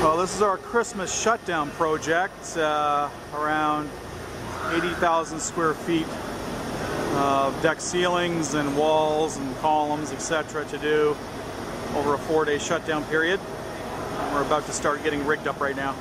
Well, this is our Christmas shutdown project, uh, around 80,000 square feet of deck ceilings and walls and columns, etc. to do over a four-day shutdown period. We're about to start getting rigged up right now.